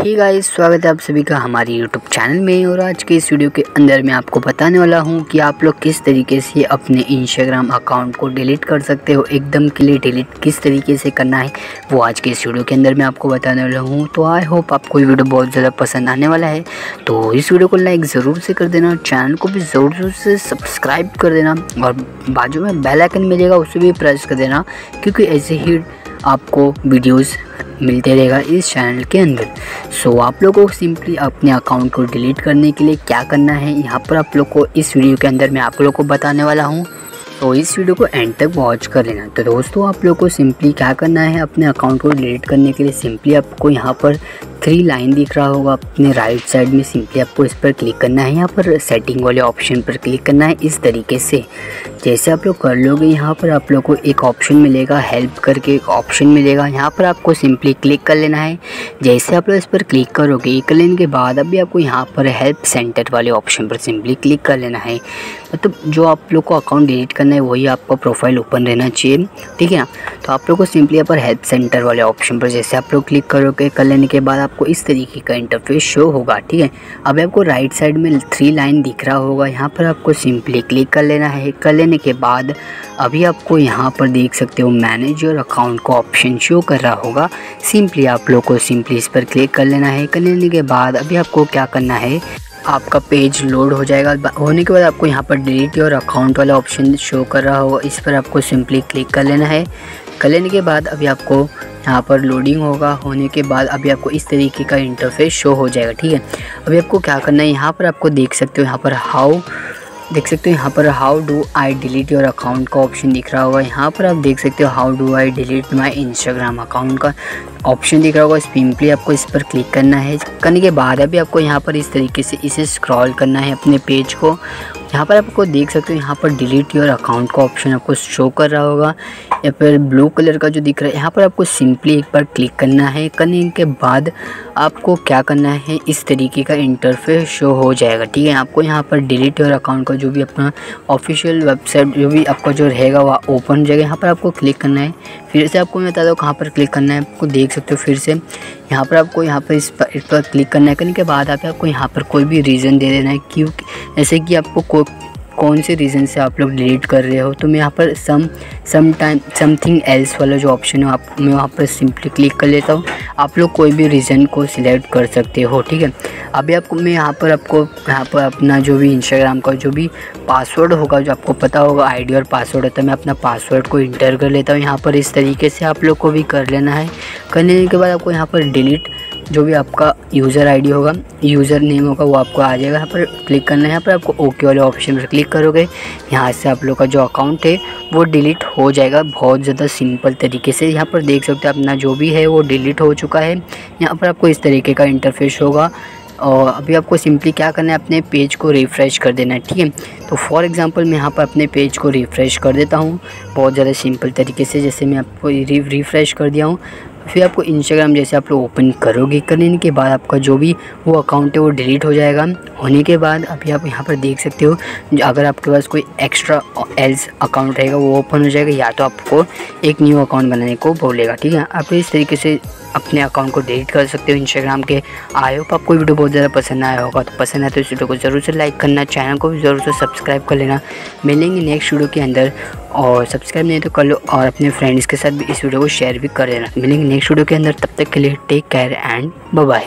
ही guys स्वागत है आप सभी का हमारे यूट्यूब चैनल में और आज के इस वीडियो के अंदर मैं आपको बताने वाला हूँ कि आप लोग किस तरीके से अपने इंस्टाग्राम अकाउंट को डिलीट कर सकते हो, एकदम के लिए डिलीट किस तरीके से करना है, वो आज के इस वीडियो के अंदर मैं आपको बताने वाला हूँ। तो आई होप आपको ये वीडियो बहुत ज़्यादा पसंद आने वाला है। तो इस वीडियो को लाइक ज़रूर से कर देना चैनल को भी ज़रूर ज़रूर से सब्सक्राइब कर देना और बाजू में बेलाइकन मिलेगा, उसे भी प्रेस कर देना, क्योंकि ऐसे ही आपको वीडियोस मिलते रहेगा इस चैनल के अंदर। सो so, आप लोगों को सिंपली अपने अकाउंट को डिलीट करने के लिए क्या करना है यहाँ पर आप लोग को इस वीडियो के अंदर मैं आप लोगों को बताने वाला हूँ। तो इस वीडियो को एंड तक वॉच कर लेना। तो दोस्तों आप लोग को सिंपली क्या करना है अपने अकाउंट को डिलीट करने के लिए सिंपली आपको यहाँ पर थ्री लाइन दिख रहा होगा अपने राइट साइड में सिंपली आपको इस पर क्लिक करना है। यहाँ पर सेटिंग वाले ऑप्शन पर क्लिक करना है इस तरीके से। जैसे आप लोग कर लोगे, यहाँ पर आप लोग को एक ऑप्शन मिलेगा हेल्प करके एक ऑप्शन मिलेगा। यहाँ पर आपको सिंपली क्लिक कर लेना है। जैसे आप लोग इस पर क्लिक करोगे कर लेने के बाद अभी आपको यहाँ पर हेल्प सेंटर वाले ऑप्शन पर सिंपली क्लिक कर लेना है। मतलब तो जो आप लोग को अकाउंट डिलीट करना है, वही आपका प्रोफ़ाइल ओपन रहना चाहिए। ठीक है ना? तो आप लोग को सिंपली यहाँ पर हेल्प सेंटर वाले ऑप्शन पर जैसे आप लोग क्लिक करोगे, कर लेने के बाद आपको इस तरीके का इंटरफेस शो होगा, ठीक है? अब आपको राइट साइड में थ्री लाइन दिख रहा होगा। यहाँ पर आपको सिंपली क्लिक कर लेना है। कर लेने के बाद अभी आपको यहाँ पर देख सकते हो मैनेज योर अकाउंट को ऑप्शन शो कर रहा होगा। सिंपली आप लोग को सिंपली इस पर क्लिक कर लेना है। कर लेने के बाद अभी आपको क्या करना है? आपका पेज लोड हो जाएगा। होने के बाद आपको यहाँ पर डिलीट योर अकाउंट वाला ऑप्शन शो कर रहा होगा। इस पर आपको सिंपली क्लिक कर लेना है। कर लेने के बाद अभी आपको यहाँ पर लोडिंग होगा, होने के बाद अभी आपको इस तरीके का इंटरफेस शो हो जाएगा, ठीक है? अभी आपको क्या करना है, यहाँ पर आपको देख सकते हो, यहाँ पर हाउ देख सकते हो, यहाँ पर how do I delete your account का ऑप्शन दिख रहा होगा। यहाँ पर आप देख सकते हो how do I delete my Instagram account का। ऑप्शन दिख रहा होगा सिंपली आपको इस पर क्लिक करना है। करने के बाद अभी आपको यहाँ पर इस तरीके से इसे स्क्रॉल करना है अपने पेज को। यहाँ पर आपको देख सकते हो, यहाँ पर डिलीट योर अकाउंट का ऑप्शन आपको शो कर रहा होगा। या फिर ब्लू कलर का जो दिख रहा है, यहाँ पर आपको सिंपली एक बार क्लिक करना है। करने के बाद आपको क्या करना है, इस तरीके का इंटरफेस शो हो जाएगा, ठीक है? आपको यहाँ पर डिलीट योर अकाउंट का जो भी अपना ऑफिशियल वेबसाइट जो भी आपका जो रहेगा, वह ओपन हो जाएगा। यहाँ पर आपको क्लिक करना है। फिर से आपको मैं बता दूँ कहाँ पर क्लिक करना है, आपको देख सकते हो फिर से। यहाँ पर आपको यहाँ पर इस पर इस पर क्लिक करना है। करने के बाद आप आपको यहाँ पर कोई भी रीज़न दे देना है, क्योंकि ऐसे कि आपको को कौन से रीज़न से आप लोग डिलीट कर रहे हो? तो मैं यहाँ पर some some time something else वाला जो ऑप्शन है, आप, मैं वहाँ पर सिंपली क्लिक कर लेता हूँ। आप लोग कोई भी रीज़न को सिलेक्ट कर सकते हो, ठीक है? अभी आपको, मैं यहाँ पर आपको, यहाँ पर अपना जो भी इंस्टाग्राम का जो भी पासवर्ड होगा, जो आपको पता होगा आईडी और पासवर्ड होता है मैं अपना पासवर्ड को इंटर कर लेता हूँ। यहाँ पर इस तरीके से आप लोग को भी कर लेना है। करने के बाद आपको यहाँ पर डिलीट जो भी आपका यूज़र आईडी होगा यूज़र नेम होगा, वो आपको आ जाएगा। यहाँ पर क्लिक करना है, यहाँ पर आपको ओके वाले ऑप्शन पर क्लिक करोगे। यहाँ से आप लोग का जो अकाउंट है, वो डिलीट हो जाएगा बहुत ज़्यादा सिंपल तरीके से। यहाँ पर देख सकते हो अपना जो भी है, वो डिलीट हो चुका है। यहाँ पर आपको इस तरीके का इंटरफेस होगा। और अभी आपको सिंपली क्या करना है, अपने पेज को रिफ़्रेश कर देना है, ठीक है? तो फॉर एग्जांपल मैं यहाँ पर अपने पेज को रिफ़्रेश कर देता हूँ, बहुत ज़्यादा सिंपल तरीके से। जैसे मैं आपको रिफ़्रेश कर दिया हूँ फिर आपको इंस्टाग्राम जैसे आप लोग ओपन करोगे, करने के बाद आपका जो भी वो अकाउंट है वो डिलीट हो जाएगा। होने के बाद अभी आप यहाँ पर देख सकते हो अगर आपके पास कोई एक्स्ट्रा एल्स अकाउंट रहेगा, वो ओपन हो जाएगा, या तो आपको एक न्यू अकाउंट बनाने को बोलेगा, ठीक है? आप इस तरीके से अपने अकाउंट को डिलीट कर सकते हो इंस्टाग्राम के। आई होप आपको वीडियो बहुत ज़्यादा पसंद आया होगा। तो पसंद आए तो इस वीडियो को ज़रूर से लाइक करना चैनल को भी ज़रूर से सब्सक्राइब कर लेना। मिलेंगे नेक्स्ट वीडियो के अंदर। और सब्सक्राइब नहीं तो कर लो और अपने फ्रेंड्स के साथ भी इस वीडियो को शेयर भी कर लेना। मिलेंगे नेक्स्ट वीडियो के अंदर। तब तक के लिए टेक केयर एंड बाय